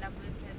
Kolhapur